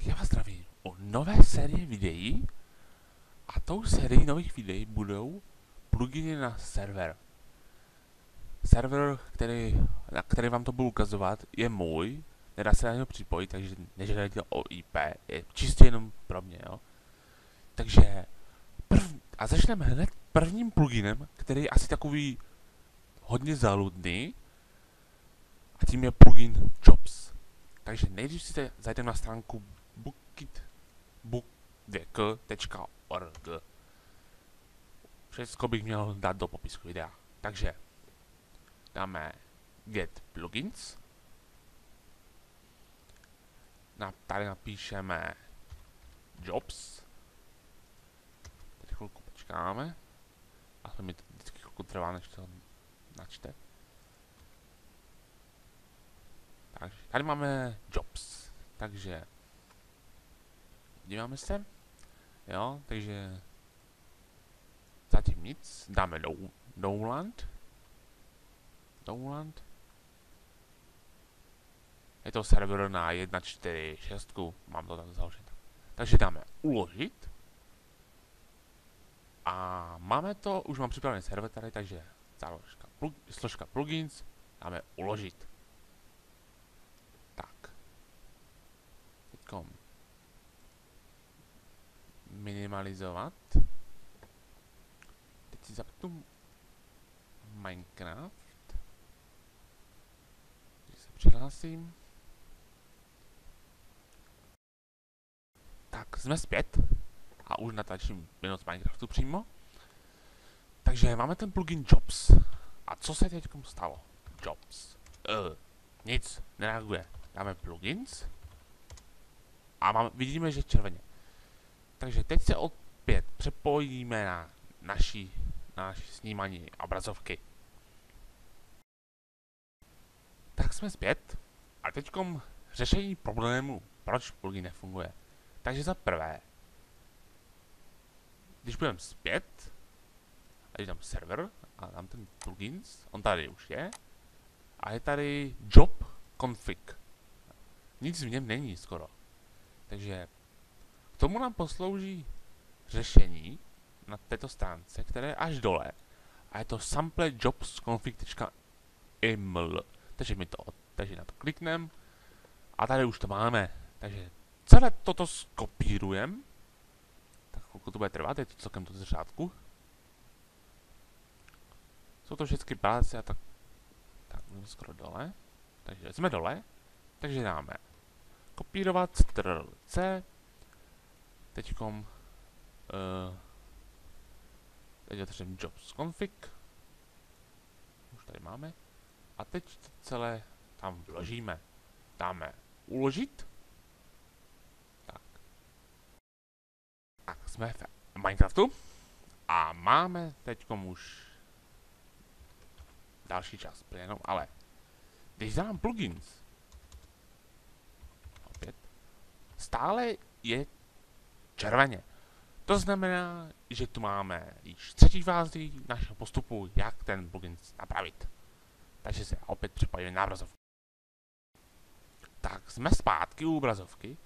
Tak já vás zdravím o nové série videí a tou sérií nových videí budou pluginy na server. Server, který, na který vám to budu ukazovat, je můj, nedá se na něho připojit, takže nežádejte o IP, je čistě jenom pro mě, jo. Takže, prv, a začneme hned prvním pluginem, který je asi takový hodně záludný, a tím je plugin Jobs. Takže nejdřív si zajďte na stránku bookit, book.org. Všechno bych měl dát do popisku videa. Takže dáme get plugins. Na, tady napíšeme jobs. Teď chvilku počkáme. A to mi to vždycky chvilku trvá, než to načte. Takže tady máme jobs. Takže díváme se. Jo, takže zatím nic. Dáme do. Dowland. Je to server na 1.4.6, mám to tam založit. Takže dáme uložit. A máme to, už mám připravený server tady, takže záložka, plug, složka plugins, dáme uložit. Tak. Teďkom minimalizovat. Teď si zapnu Minecraft. Když se přihlásím. Tak, jsme zpět. A už natáčím z Minecraftu přímo. Takže máme ten plugin Jobs. A co se teď stalo? Jobs. Uh, nic, nereaguje. Dáme plugins. A máme, vidíme, že červeně. Takže teď se opět přepojíme na naší, na naší snímaní obrazovky. Tak jsme zpět. A teďkom řešení problému, proč plugin nefunguje. Takže za prvé, když budeme zpět, a dám server a dám ten plugins, on tady už je, a je tady job config. Nic v něm není skoro. Takže tomu nám poslouží řešení na této stránce, které je až dole. A je to samplejobsconfig.iml. Takže my to, takže na to klikneme a tady už to máme. Takže celé toto skopírujeme. Tak chvilku to bude trvat, je to celkem to začátku. Jsou to všechny práce a tak... Tak, budeme skoro dole. Takže jsme dole. Takže dáme kopírovat, ctrl C, teďkom uh, teď otevřeme jobs config, už tady máme, a teď to celé tam vložíme. Dáme uložit, tak, tak jsme v Minecraftu. A máme teďkom už další čas plynou, ale když dám plugins, opět, stále je červeně. To znamená, že tu máme již třetí fázi našeho postupu, jak ten plugin napravit. Takže se opět připojíme na obrazovku. Tak, jsme zpátky u obrazovky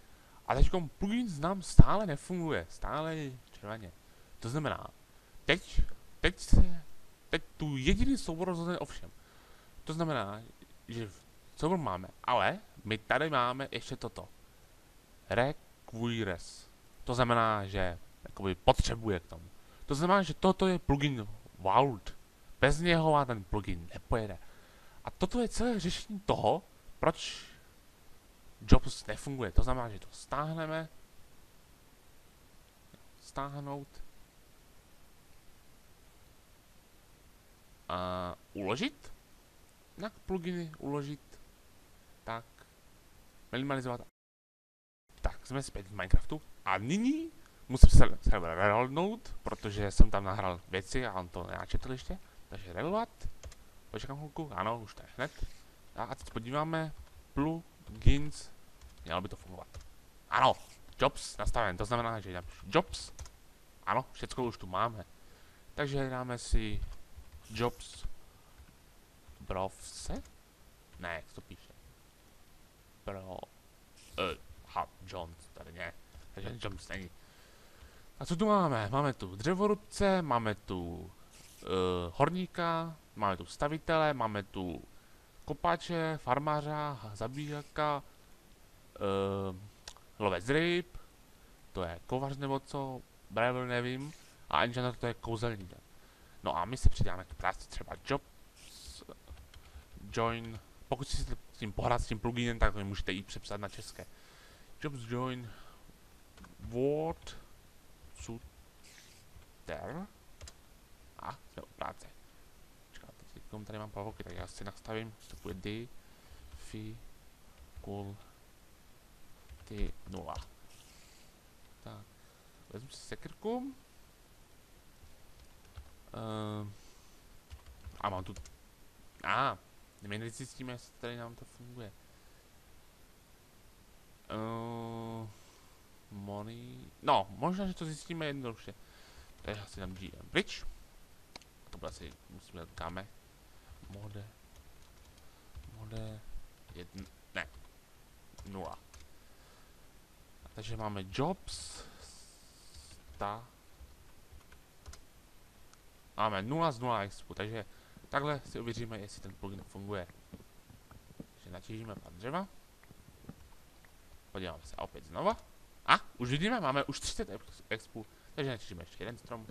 a teď plugin nám stále nefunguje, stále červeně. To znamená, teď, teď se, teď tu jediný soubor rozhodne ovšem. To znamená, že soubor máme, ale my tady máme ještě toto. Requires. To znamená, že jakoby potřebuje k tomu. To znamená, že toto je plugin Vault. Bez něho vám ten plugin nepojede. A toto je celé řešení toho, proč Jobs nefunguje. To znamená, že to stáhneme, stáhnout a uložit, na pluginy uložit, tak minimalizovat. Tak, jsme zpět v Minecraftu a nyní musím se server reloadnout, protože jsem tam nahrál věci a on to nenačetl ještě. Takže reload. Počkám chvilku, ano, už to je hned. A teď podíváme, plugins, mělo by to fungovat. Ano, jobs nastaven, to znamená, že napíšu jobs. Ano, všechno už tu máme. Takže dáme si jobs browse. Ne, jak to píše? Pro... Uh, ha, Jones, tady takže jumps není. A co tu máme? Máme tu dřevorubce, máme tu uh, horníka, máme tu stavitele, máme tu kopáče, farmáře, zabíjaka, uh, lovec ryb, to je kovař nebo co, Bravel nevím, a enchanter to je kouzelník. No a my se přidáme k práci třeba jobs, join, pokud si s tím pohrát s tím pluginem, tak můžete jít přepsat na české. Jobs join word suter a jsme u práce. Čekáte, teď tady mám pavoky, tak já si nastavím, že to bude d, fi, cool, ty nula. Tak, vezmu si sekirku. Uh, a mám tu... A, ah, my nezjistíme, jestli tady nám to funguje. Uh, money... No, možná, že to zjistíme jednoduše. Takže asi dám GM bridge. To bude asi, musíme dát káme. Mode. Mode. Jedna, ne. Nula. Takže máme jobs. Ta. Máme 0 z 0 expu, takže takhle si uvěříme, jestli ten plugin funguje. Takže natěžíme pár dřeva. Podíváme se opět znova. A, už vidíme, máme už 30 expu, takže natěžíme ještě jeden strom.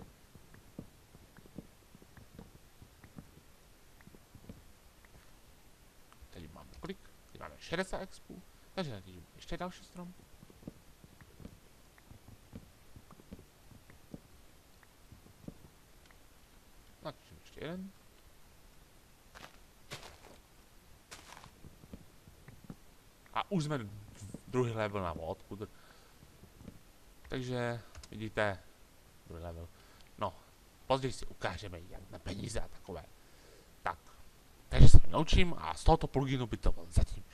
Tady máme kolik? Tady máme 60 expu, takže natěžíme ještě další strom. ještě jeden. A už jsme druhý level na odkud. Takže vidíte, druhý level. No, později si ukážeme jak na peníze a takové. Tak, takže se naučím a z tohoto pluginu by to byl zatím